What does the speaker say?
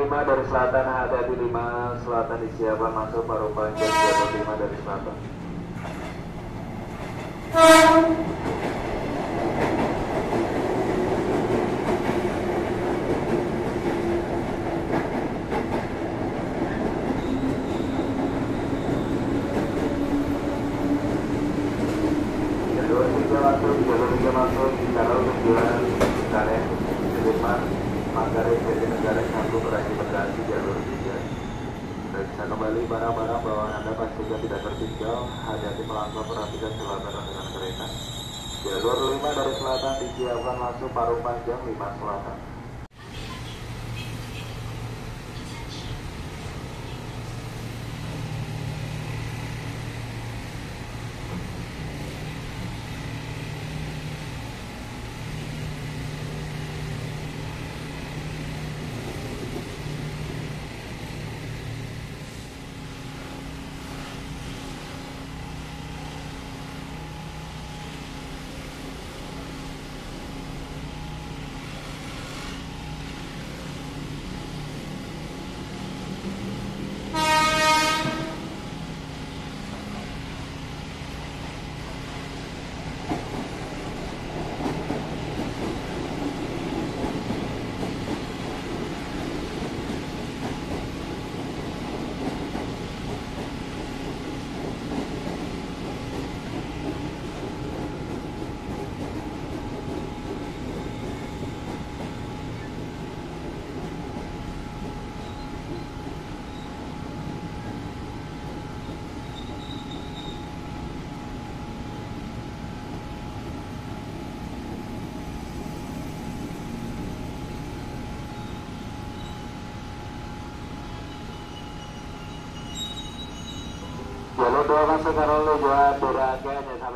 5 dari selatan hati-hati 5 selatan disiapkan masuk paruh panjang jalur 5 dari selatan. Jalur 3 masuk jalur 3 masuk jalur tujuan Karen Sudirman Manggarai jadi negara satu berakhir berganti jalur 3 Baik, bisa kembali barang-barang bawaan Anda pastikan tidak tertinggal. Hati-hati melangkah perhatikan selatan dengan kereta. Jalur 5 dari selatan disiapkan masuk paruh panjang 5 selatan चलो दो बस करो लोग जो है पूरा क्या जैसा